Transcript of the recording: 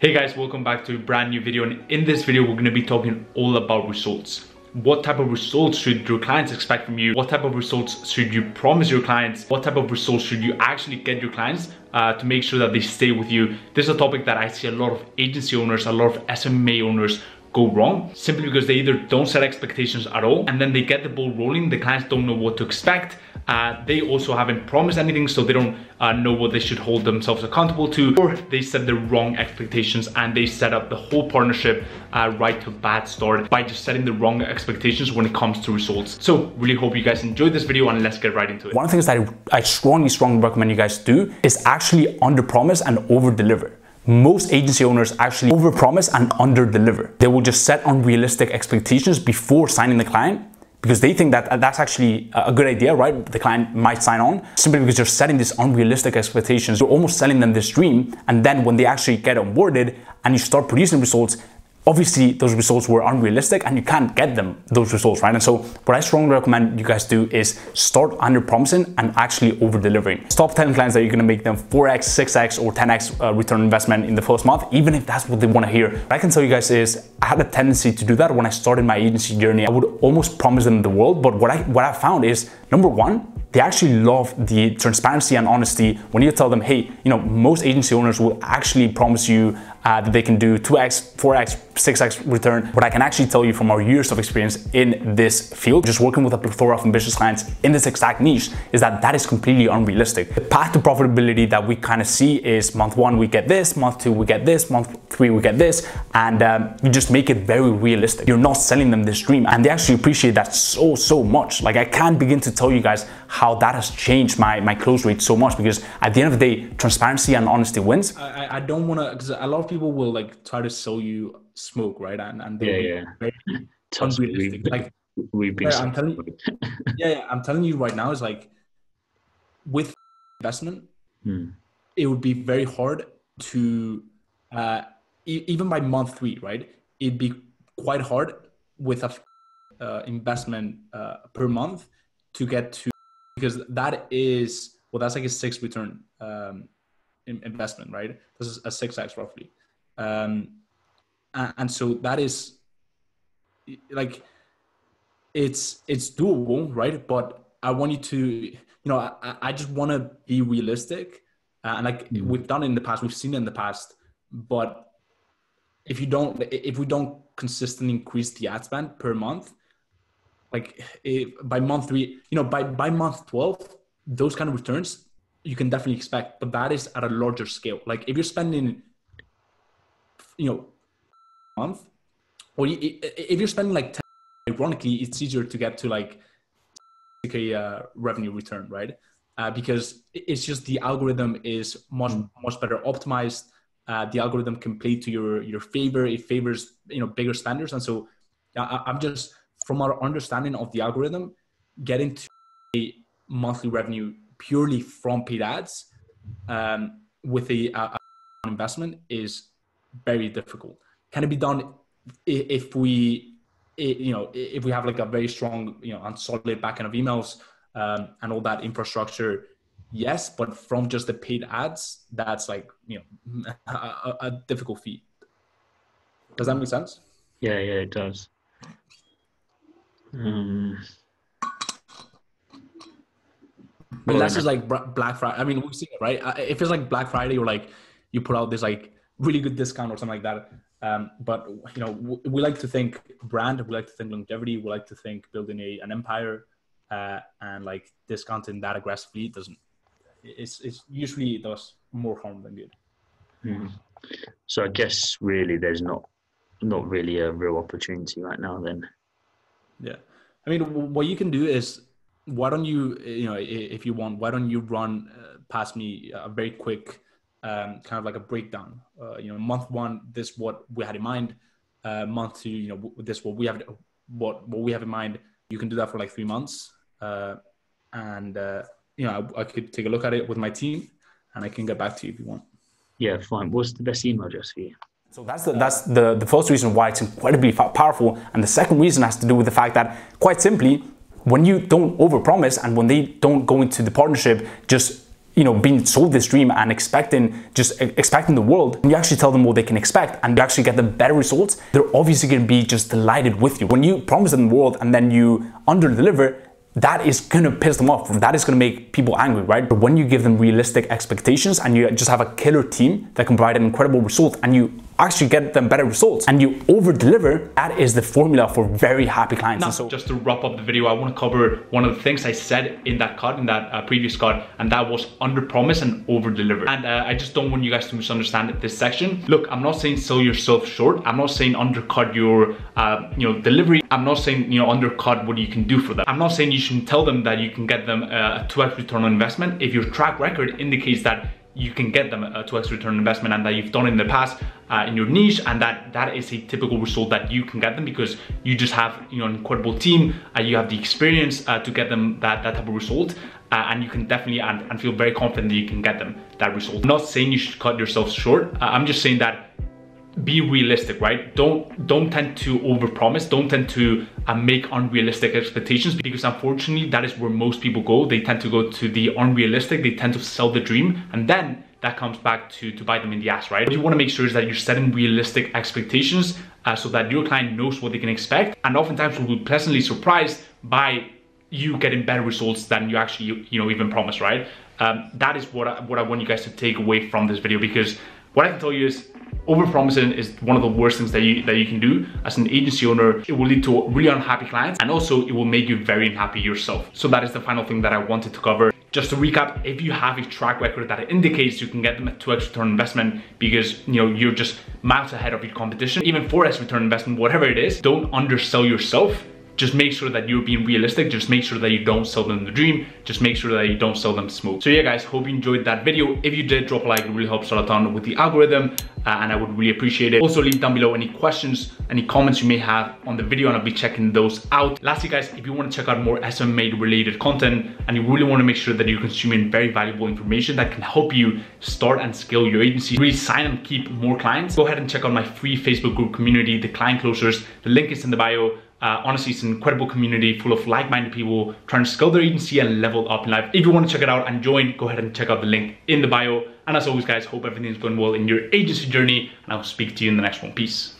Hey guys, welcome back to a brand new video and in this video we're going to be talking all about results. What type of results should your clients expect from you? What type of results should you promise your clients? What type of results should you actually get your clients uh, to make sure that they stay with you? This is a topic that I see a lot of agency owners, a lot of SMMA owners go wrong simply because they either don't set expectations at all and then they get the ball rolling the clients don't know what to expect uh, they also haven't promised anything so they don't uh, know what they should hold themselves accountable to or they set the wrong expectations and they set up the whole partnership uh, right to bad start by just setting the wrong expectations when it comes to results. So really hope you guys enjoyed this video and let's get right into it. One of the things that I, I strongly strongly recommend you guys do is actually under promise and over deliver most agency owners actually overpromise and under-deliver. They will just set unrealistic expectations before signing the client because they think that that's actually a good idea, right? The client might sign on simply because you're setting these unrealistic expectations. You're almost selling them this dream. And then when they actually get onboarded and you start producing results, obviously those results were unrealistic and you can't get them those results right? And so what i strongly recommend you guys do is start under promising and actually over delivering. Stop telling clients that you're going to make them 4x 6x or 10x uh, return investment in the first month even if that's what they want to hear. What i can tell you guys is i had a tendency to do that when i started my agency journey. I would almost promise them the world but what i what i found is number one they actually love the transparency and honesty. When you tell them, hey, you know, most agency owners will actually promise you uh, that they can do 2x, 4x, 6x return. What I can actually tell you from our years of experience in this field, just working with a plethora of ambitious clients in this exact niche, is that that is completely unrealistic. The path to profitability that we kind of see is month one, we get this, month two, we get this, month three, we get this, and um, you just make it very realistic. You're not selling them this dream, and they actually appreciate that so, so much. Like I can't begin to tell you guys how that has changed my, my close rate so much because at the end of the day, transparency and honesty wins. I, I don't want to, because a lot of people will like try to sell you smoke, right? And, and yeah, yeah. Very unrealistic. like, we've been I'm telling you, yeah, yeah, I'm telling you right now is like with investment, hmm. it would be very hard to, uh, e- even by month three, right? It'd be quite hard with a uh, investment uh, per month to get to because that is well that's like a six return um, investment right this is a 6x roughly um, and, and so that is like it's it's doable right but i want you to you know i, I just want to be realistic uh, and like mm-hmm. we've done it in the past we've seen it in the past but if you don't if we don't consistently increase the ad spend per month like if, by month three, you know, by by month twelve, those kind of returns you can definitely expect, but that is at a larger scale. Like if you're spending, you know, month, or if you're spending like 10, ironically, it's easier to get to like a uh, revenue return, right? Uh, because it's just the algorithm is much much better optimized. Uh, the algorithm can play to your your favor. It favors you know bigger spenders, and so I, I'm just from our understanding of the algorithm, getting to a monthly revenue purely from paid ads um, with a, a, investment is very difficult. Can it be done if we, you know, if we have like a very strong, you know, and solid backend of emails um, and all that infrastructure? Yes, but from just the paid ads, that's like you know a, a difficult feat. Does that make sense? Yeah, yeah, it does. Um, unless it's like Black Friday. I mean, we've seen it, right? If it's like Black Friday or like you put out this like really good discount or something like that. Um, but you know, we like to think brand. We like to think longevity. We like to think building a an empire. Uh, and like discounting that aggressively doesn't. It's it's usually it does more harm than good. Mm. So I guess really there's not not really a real opportunity right now then yeah. I mean, what you can do is, why don't you, you know, if you want, why don't you run uh, past me a very quick, um, kind of like a breakdown. Uh, you know, month one, this what we had in mind. Uh, month two, you know, this what we have, what what we have in mind. You can do that for like three months, uh, and uh, you know, I, I could take a look at it with my team, and I can get back to you if you want. Yeah, fine. What's the best email address for you? So that's the, that's the, the first reason why it's incredibly powerful. And the second reason has to do with the fact that, quite simply, when you don't overpromise and when they don't go into the partnership just you know, being sold this dream and expecting, just expecting the world, and you actually tell them what they can expect and you actually get them better results, they're obviously going to be just delighted with you. When you promise them the world and then you under deliver, that is gonna piss them off. That is gonna make people angry, right? But when you give them realistic expectations and you just have a killer team that can provide an incredible result and you actually get them better results and you over deliver, that is the formula for very happy clients. Now, so just to wrap up the video, I want to cover one of the things I said in that cut, in that uh, previous cut, and that was under promise and over deliver. And uh, I just don't want you guys to misunderstand this section. Look, I'm not saying sell yourself short. I'm not saying undercut your, uh, you know, delivery. I'm not saying, you know, undercut what you can do for them. I'm not saying you shouldn't tell them that you can get them uh, a 2x return on investment. If your track record indicates that you can get them a 2x return on investment and that you've done in the past uh, in your niche and that that is a typical result that you can get them because you just have you know an incredible team uh, you have the experience uh, to get them that, that type of result uh, and you can definitely and, and, feel very confident that you can get them that result. I'm not saying you should cut yourself short. Uh, I'm just saying that be realistic, right? Don't don't tend to overpromise. Don't tend to uh, make unrealistic expectations because unfortunately that is where most people go. They tend to go to the unrealistic. They tend to sell the dream, and then that comes back to to bite them in the ass, right? What you want to make sure is that you're setting realistic expectations uh, so that your client knows what they can expect, and oftentimes will be pleasantly surprised by you getting better results than you actually you know even promise, right? Um, that is what I, what I want you guys to take away from this video because what I can tell you is overpromising is one of the worst things that you that you can do as an agency owner. It will lead to really unhappy clients and also it will make you very unhappy yourself. So that is the final thing that i wanted to cover. Just to recap if you have a track record that indicates you can get them a 2x return investment because you know you're just miles ahead of your competition even 4x return investment whatever it is don't undersell yourself just make sure that you're being realistic. Just make sure that you don't sell them the dream. Just make sure that you don't sell them smoke. So yeah, guys, hope you enjoyed that video. If you did, drop a like. It really helps a lot with the algorithm uh, and I would really appreciate it. Also, leave down below any questions, any comments you may have on the video and I'll be checking those out. Lastly, guys, if you want to check out more SMMA related content and you really want to make sure that you're consuming very valuable information that can help you start and scale your agency, really sign and keep more clients, go ahead and check out my free Facebook group community, the Client Closers. The link is in the bio. Uh, honestly, it's an incredible community full of like-minded people trying to scale their agency and level up in life. If you want to check it out and join, go ahead and check out the link in the bio. And as always, guys, hope everything's going well in your agency journey, and I'll speak to you in the next one. Peace.